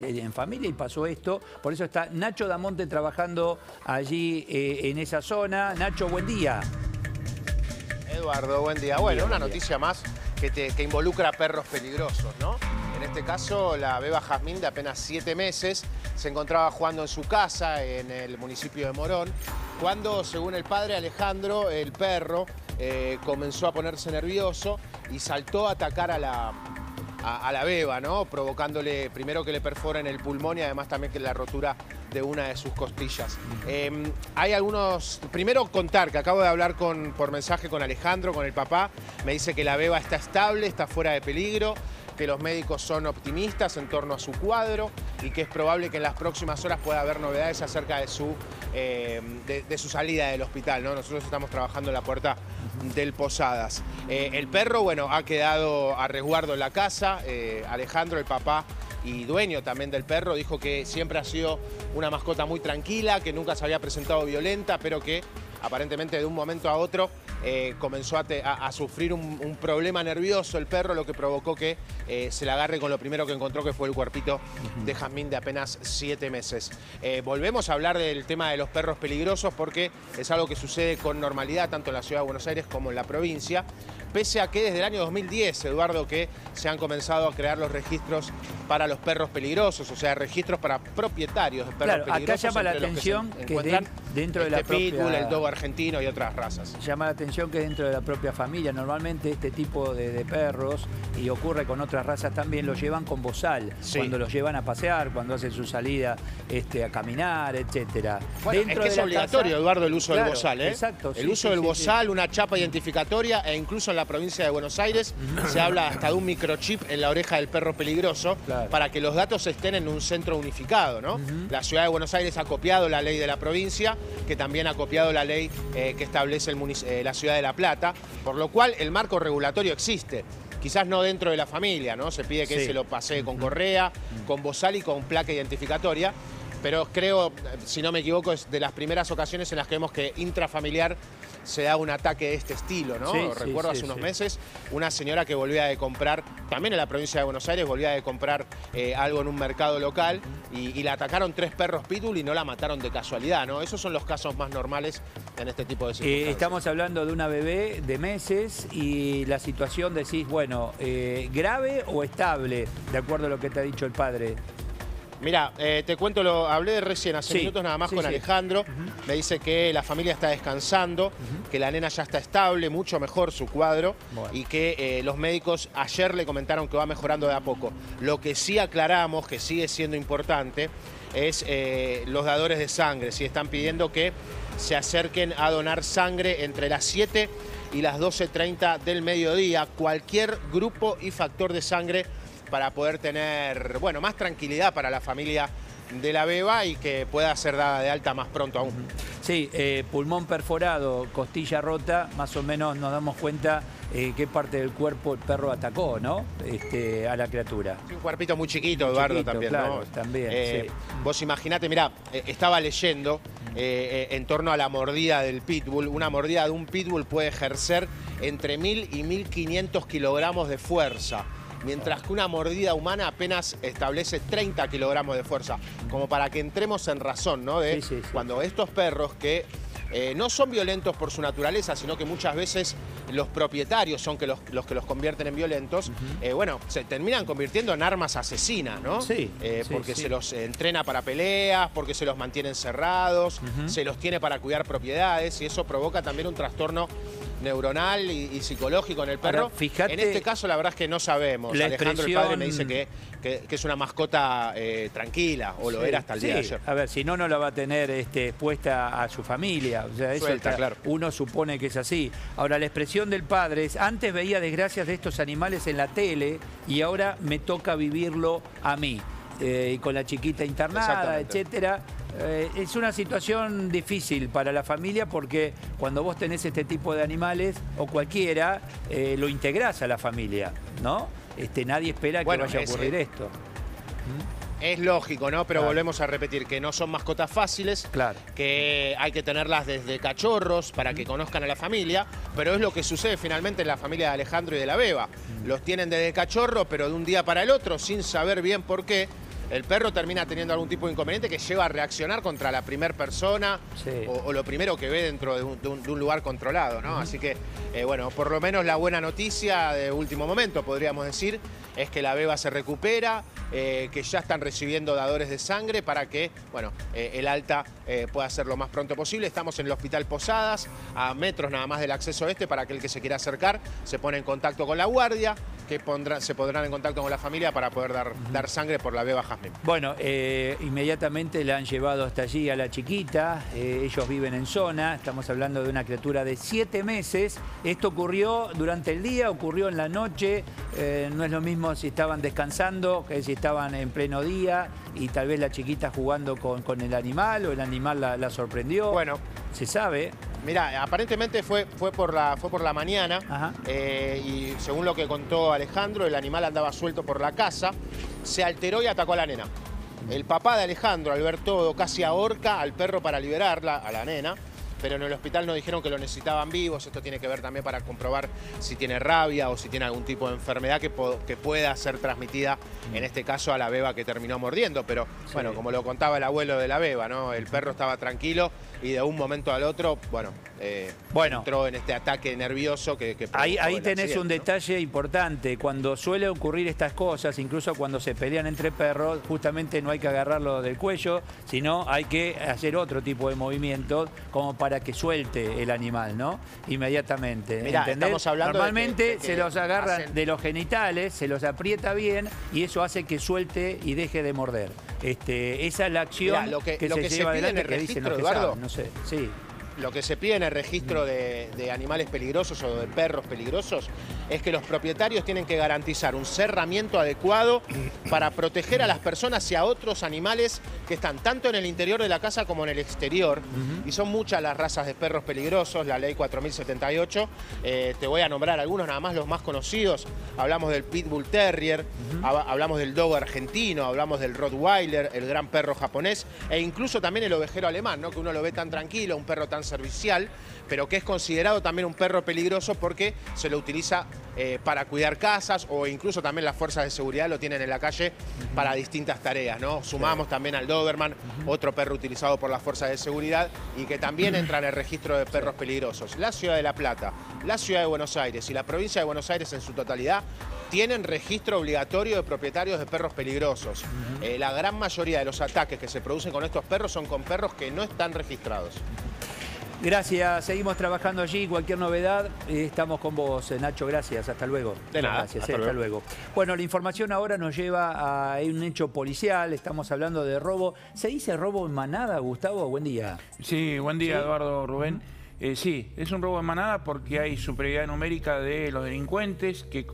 eh, en familia y pasó esto. Por eso está Nacho Damonte trabajando allí eh, en esa zona. Nacho, buen día. Eduardo, buen día. Bueno, una noticia más que, te- que involucra a perros peligrosos, ¿no? En este caso, la beba Jazmín, de apenas siete meses, se encontraba jugando en su casa en el municipio de Morón, cuando, según el padre Alejandro, el perro eh, comenzó a ponerse nervioso y saltó a atacar a la, a, a la beba, ¿no? Provocándole primero que le perforen el pulmón y además también que la rotura de una de sus costillas. Eh, hay algunos. Primero contar que acabo de hablar con, por mensaje con Alejandro, con el papá. Me dice que la beba está estable, está fuera de peligro, que los médicos son optimistas en torno a su cuadro y que es probable que en las próximas horas pueda haber novedades acerca de su, eh, de, de su salida del hospital. ¿no? Nosotros estamos trabajando en la puerta del Posadas. Eh, el perro, bueno, ha quedado a resguardo en la casa. Eh, Alejandro, el papá y dueño también del perro, dijo que siempre ha sido una mascota muy tranquila, que nunca se había presentado violenta, pero que aparentemente de un momento a otro eh, comenzó a, te- a- a sufrir un, un problema nervioso el perro, lo que provocó que eh, se la agarre con lo primero que encontró, que fue el cuerpito de Jazmín de apenas siete meses. Eh, volvemos a hablar del tema de los perros peligrosos porque es algo que sucede con normalidad tanto en la ciudad de Buenos Aires como en la provincia, pese a que desde el año 2010, Eduardo, que se han comenzado a crear los registros para los perros peligrosos, o sea, registros para propietarios de perros Claro, acá peligrosos. llama la que atención que den- dentro de la este pitbull, propia- el dogo argentino y otras razas. Llama la atención que dentro de la propia familia, normalmente este tipo de, de perros, y ocurre con otras razas también, los llevan con bozal, Sí. cuando los llevan a pasear, cuando hacen su salida este, a caminar, etcétera. Bueno, Dentro es que de es la obligatorio, casa- Eduardo, el uso Claro, del bozal. ¿eh? exacto, el sí, uso sí, del bozal, una chapa identificatoria e incluso en la provincia de Buenos Aires se habla hasta de un microchip en la oreja del perro peligroso Claro. para que los datos estén en un centro unificado. ¿no? La ciudad de Buenos Aires ha copiado la ley de la provincia, que también ha copiado la ley eh, que establece el eh, la ciudad de La Plata, por lo cual el marco regulatorio existe. Quizás no dentro de la familia, ¿no? Se pide que Sí. se lo pasee con correa, con bozal y con placa identificatoria. Pero creo, si no me equivoco, es de las primeras ocasiones en las que vemos que intrafamiliar se da un ataque de este estilo, ¿no? Sí, Recuerdo sí, hace unos meses una señora que volvía de comprar, también en la provincia de Buenos Aires, volvía de comprar eh, algo en un mercado local y, y la atacaron tres perros pitbull y no la mataron de casualidad, ¿no? Esos son los casos más normales en este tipo de Eh, circunstancias. estamos hablando de una bebé de meses y la situación decís, bueno, eh, grave o estable, de acuerdo a lo que te ha dicho el padre. Mira, eh, te cuento, lo hablé de recién, hace Sí, minutos nada más sí, con sí. Alejandro. Me dice que la familia está descansando, que la nena ya está estable, mucho mejor su cuadro Bueno. y que eh, los médicos ayer le comentaron que va mejorando de a poco. Lo que sí aclaramos, que sigue siendo importante, es eh, los dadores de sangre. Si están pidiendo que se acerquen a donar sangre entre las 7 y las 12.30 del mediodía, cualquier grupo y factor de sangre para poder tener, bueno, más tranquilidad para la familia de la beba y que pueda ser dada de alta más pronto aún. Sí, eh, pulmón perforado, costilla rota, más o menos nos damos cuenta eh, qué parte del cuerpo el perro atacó, ¿no? Este, a la criatura. Un cuerpito muy chiquito, Eduardo, chiquito, también, claro, ¿no? también, Eh, sí. Vos imaginate, mira, estaba leyendo eh, eh, en torno a la mordida del pitbull. Una mordida de un pitbull puede ejercer entre 1000 y 1500 kilogramos de fuerza. Mientras que una mordida humana apenas establece 30 kilogramos de fuerza. Como para que entremos en razón, ¿no? De Sí, sí, sí. cuando estos perros que eh, no son violentos por su naturaleza, sino que muchas veces los propietarios son que los, los que los convierten en violentos, eh, bueno, se terminan convirtiendo en armas asesinas, ¿no? Sí, Eh, sí, porque sí. se los entrena para peleas, porque se los mantiene encerrados, se los tiene para cuidar propiedades y eso provoca también un trastorno neuronal y, y psicológico en el perro. Ahora, fíjate- en este caso la verdad es que no sabemos. La Alejandro el padre me dice que, que- que es una mascota eh, tranquila, o lo Sí, era hasta el día de sí. ayer. A ver, si no, no la va a tener este, expuesta a su familia. O sea, eso Suelta, está- claro. uno supone que es así. Ahora, la expresión del padre es, antes veía desgracias de estos animales en la tele y ahora me toca vivirlo a mí. Eh, y con la chiquita internada, etcétera. Eh, es una situación difícil para la familia porque cuando vos tenés este tipo de animales o cualquiera, eh, lo integrás a la familia, ¿no? Este, nadie espera Bueno, que vaya a ocurrir eh, esto. Es lógico, ¿no? Pero Claro. volvemos a repetir que no son mascotas fáciles, Claro. que hay que tenerlas desde cachorros para que conozcan a la familia, pero es lo que sucede finalmente en la familia de Alejandro y de la Beba. Los tienen desde cachorro, pero de un día para el otro, sin saber bien por qué, el perro termina teniendo algún tipo de inconveniente que lleva a reaccionar contra la primera persona Sí. o, o lo primero que ve dentro de un, de un- de un lugar controlado, ¿no? Así que, eh, bueno, por lo menos la buena noticia de último momento, podríamos decir, es que la beba se recupera, eh, que ya están recibiendo dadores de sangre para que, bueno, eh, el alta pueda ser lo más pronto posible. Estamos en el Hospital Posadas, a metros nada más del acceso este, para aquel que se quiera acercar, se pone en contacto con la guardia, que pondrá- se pondrán en contacto con la familia para poder dar, dar sangre por la beba Jazmín. Bueno, eh, inmediatamente la han llevado hasta allí a la chiquita. eh, ellos viven en zona. Estamos hablando de una criatura de siete meses. Esto ocurrió durante el día, ocurrió en la noche. eh, no es lo mismo si estaban descansando que si estaban en pleno día y tal vez la chiquita jugando con, con el animal o el animal la, la sorprendió. Bueno, se sabe. Mira, aparentemente fue, fue, por la, fue por la mañana eh, y según lo que contó Alejandro, el animal andaba suelto por la casa, se alteró y atacó a la nena. El papá de Alejandro, al ver todo, casi ahorca al perro para liberarla, a la nena, pero en el hospital nos dijeron que lo necesitaban vivos. Esto tiene que ver también para comprobar si tiene rabia o si tiene algún tipo de enfermedad que, que pueda ser transmitida, en este caso, a la beba que terminó mordiendo. Pero bueno, como lo contaba el abuelo de la beba, ¿no? El perro estaba tranquilo y de un momento al otro, bueno, eh, Bueno. entró en este ataque nervioso que, que Ahí, ahí tenés un detalle importante. Cuando suele ocurrir estas cosas, incluso cuando se pelean entre perros, justamente no hay que agarrarlo del cuello, sino hay que hacer otro tipo de movimientos como para que suelte el animal, ¿no? Inmediatamente. Estamos hablando de que- Normalmente de que se los agarran hacen- de los genitales, se los aprieta bien y eso hace que suelte y deje de morder. Este, esa es la acción Mirá, lo que- que lo se que se lleva pide en adelante el que dicen registro, los que Eduardo, saben, no sé. Sí. Lo que se pide en el registro de, de animales peligrosos o de perros peligrosos es que los propietarios tienen que garantizar un cerramiento adecuado para proteger a las personas y a otros animales que están tanto en el interior de la casa como en el exterior. Y son muchas las razas de perros peligrosos, la ley 4078. Eh, te voy a nombrar algunos, nada más los más conocidos. Hablamos del Pitbull Terrier, hab- hablamos del Dog argentino, hablamos del Rottweiler, el gran perro japonés e incluso también el ovejero alemán, ¿no? que uno lo ve tan tranquilo, un perro tan servicial, pero que es considerado también un perro peligroso porque se lo utiliza eh, para cuidar casas o incluso también las fuerzas de seguridad lo tienen en la calle para distintas tareas. ¿no? Sumamos también al Doberman, otro perro utilizado por las fuerzas de seguridad y que también entra en el registro de perros peligrosos. La ciudad de La Plata, la ciudad de Buenos Aires y la provincia de Buenos Aires en su totalidad tienen registro obligatorio de propietarios de perros peligrosos. Eh, la gran mayoría de los ataques que se producen con estos perros son con perros que no están registrados. Gracias, seguimos trabajando allí. Cualquier novedad, eh, estamos con vos, eh, Nacho. Gracias, hasta luego. De nada, Gracias, hasta eh, hasta luego. Bueno, la información ahora nos lleva a un hecho policial. Estamos hablando de robo. ¿Se dice robo en manada, Gustavo? Buen día. Sí, buen día Sí. Eduardo Rubén. Eh, sí, es un robo en manada porque hay superioridad numérica de los delincuentes que